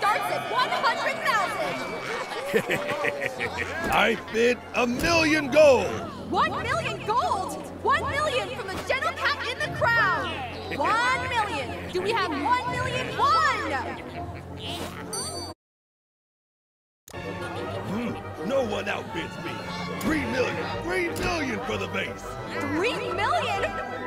starts at 100,000! I bid a million gold! One million gold! One million from the gentle cat in the crowd! One million! Do we have one million one? Hmm, no one outbids me! Three million! Three million for the base! Three million?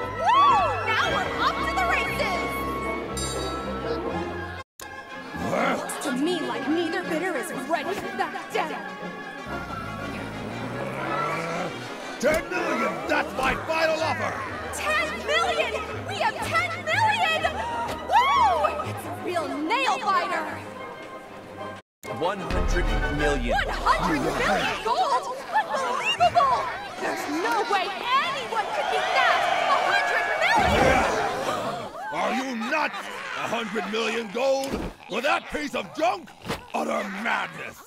A hundred million gold? For that piece of junk? Utter madness!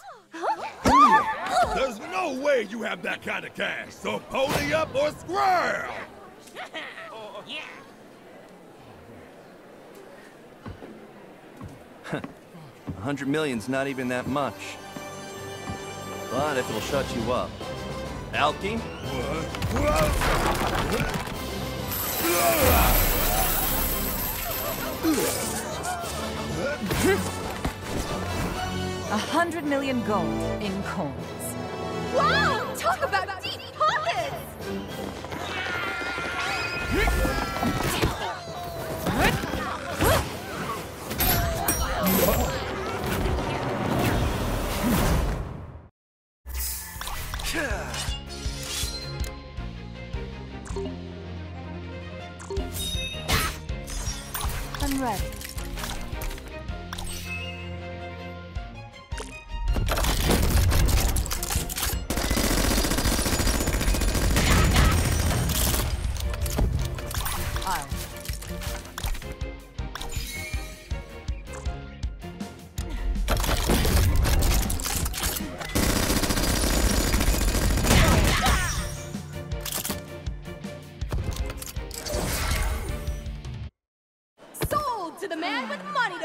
There's no way you have that kind of cash, so pony up or squirrel! A hundred million's not even that much. But if it'll shut you up. Alki? A hundred million gold in coins. Wow! Talk about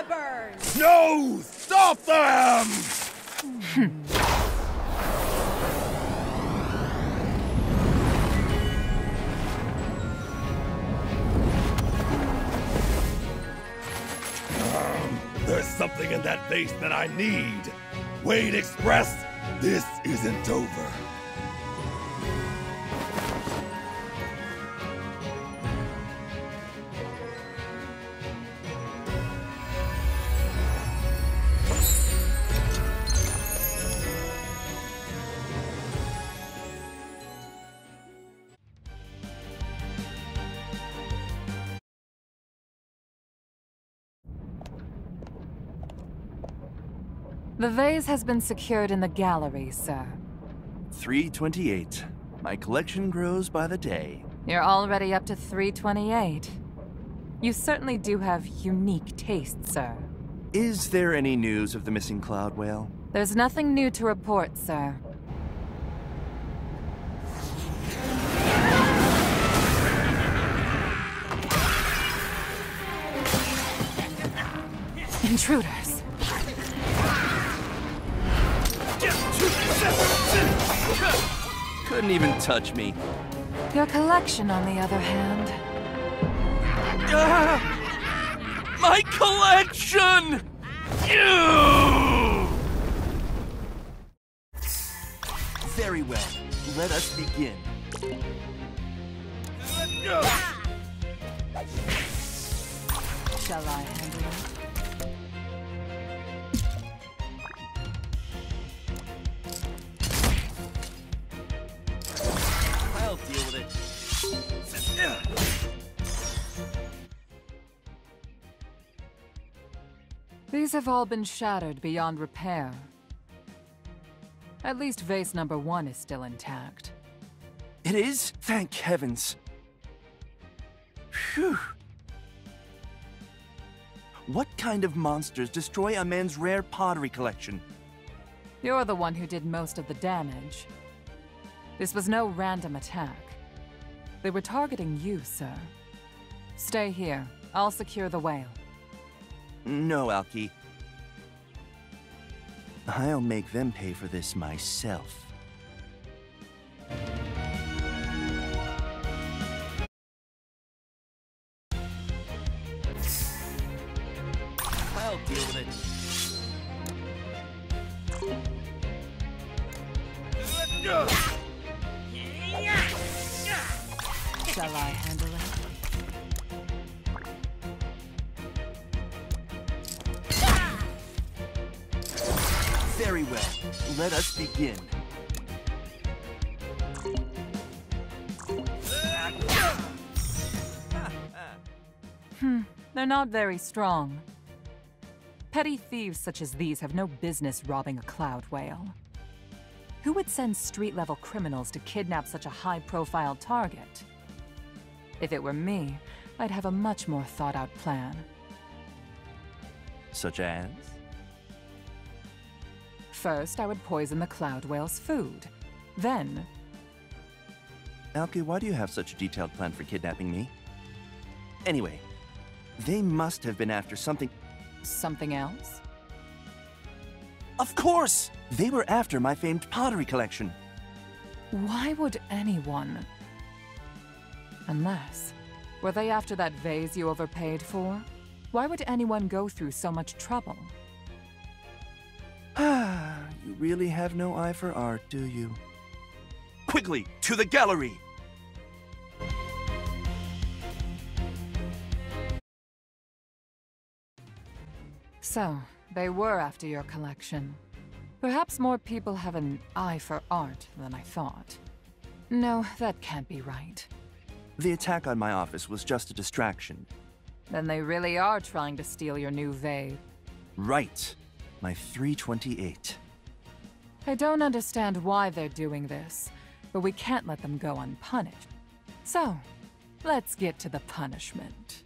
burn! No! Stop them! Hmm. There's something in that vase that I need. Wade Express, this isn't over. The vase has been secured in the gallery, sir. 328. My collection grows by the day. You're already up to 328. You certainly do have unique taste, sir. Is there any news of the missing Cloud Whale? There's nothing new to report, sir. Intruders. Couldn't even touch me. Your collection, on the other hand. Ah! My collection! Ew! Very well. Let us begin. Shall I handle it? These have all been shattered beyond repair. At least vase number one is still intact. It is? Thank heavens. Phew. What kind of monsters destroy a man's rare pottery collection? You're the one who did most of the damage. This was no random attack. They were targeting you, sir. Stay here. I'll secure the whale. No, Alki. I'll make them pay for this myself. I'll deal with it. Shall I handle it? Very well. Let us begin. Hmm. They're not very strong. Petty thieves such as these have no business robbing a cloud whale. Who would send street level criminals to kidnap such a high profile target? If it were me, I'd have a much more thought out plan. Such as? First, I would poison the cloud whale's food. Then, Alki, why do you have such a detailed plan for kidnapping me? Anyway, they must have been after something. something else? Of course! They were after my famed pottery collection. Why would anyone? Unless. Were they after that vase you overpaid for? Why would anyone go through so much trouble? You really have no eye for art, do you? Quickly, to the gallery! So, they were after your collection. Perhaps more people have an eye for art than I thought. No, that can't be right. The attack on my office was just a distraction. Then they really are trying to steal your new vase. Right. My 328. I don't understand why they're doing this, but we can't let them go unpunished. So, let's get to the punishment.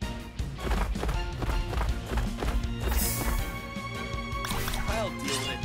I'll deal with it.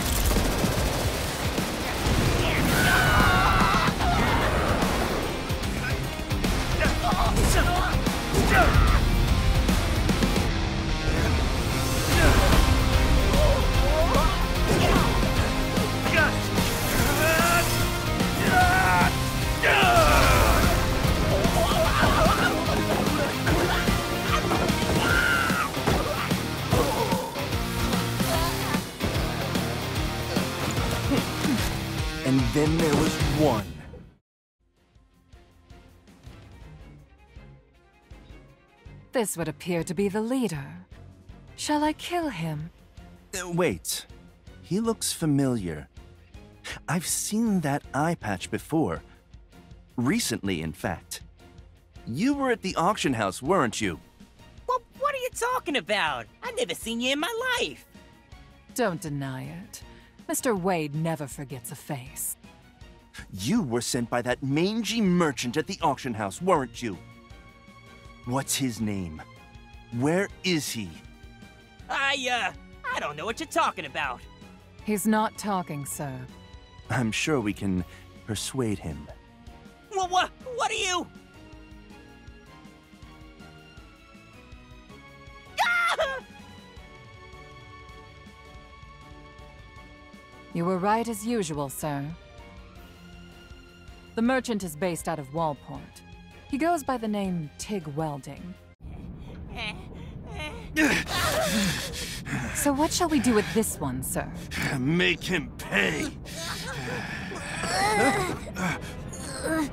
then there was one. This would appear to be the leader. Shall I kill him? Uh, wait. He looks familiar. I've seen that eye patch before. Recently, in fact. You were at the auction house, weren't you? Well, what are you talking about? I've never seen you in my life. Don't deny it. Mr. Wade never forgets a face. You were sent by that mangy merchant at the auction house, weren't you? What's his name? Where is he? I, uh, I don't know what you're talking about. He's not talking, sir. I'm sure we can persuade him. What, what, what are you? Ah! You were right as usual, sir. The merchant is based out of Walport. He goes by the name Tig Welding. So what shall we do with this one, sir? Make him pay.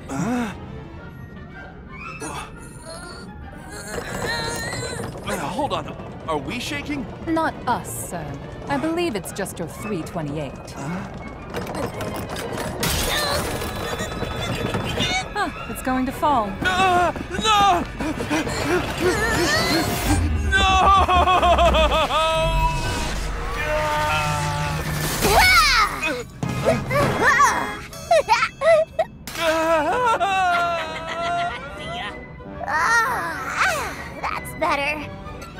Uh, hold on. Are we shaking? Not us, sir. I believe it's just your 328. Huh, it's going to fall. Ah, See ya. Ah, that's better.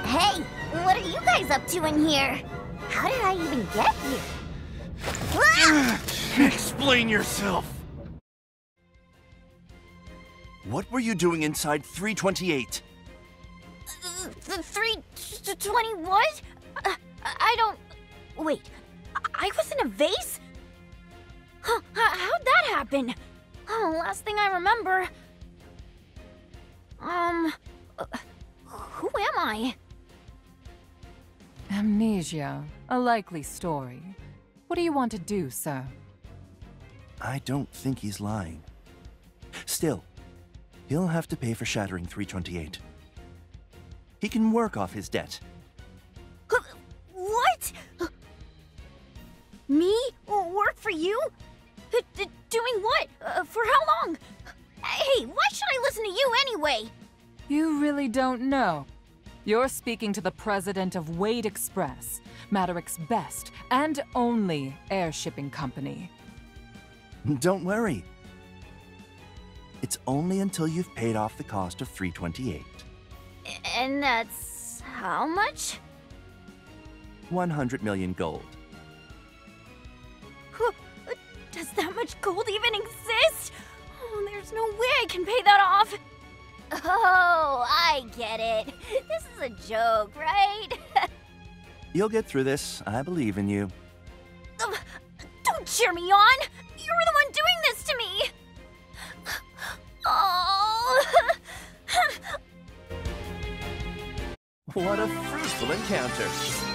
Hey, what are you guys up to in here? How did I even get here? Explain yourself. What were you doing inside 328? The three t- twenty what? Uh, I don't. Wait, I was in a vase? Huh, how'd that happen? Oh, last thing I remember. Um, uh, who am I? Amnesia. A likely story. What do you want to do, sir? I don't think he's lying. Still, he'll have to pay for shattering 328. He can work off his debt. Huh, What? Me? Work for you? D- doing what? Uh, for how long? Hey, why should I listen to you anyway? You really don't know. You're speaking to the president of Wade Express, Maderick's best and only air shipping company. Don't worry. It's only until you've paid off the cost of 328. And that's how much? 100 million gold. Does that much gold even exist? Oh, there's no way I can pay that off. Oh, I get it. This is a joke, right? You'll get through this. I believe in you. Don't cheer me on. You were the one doing this What a fruitful encounter.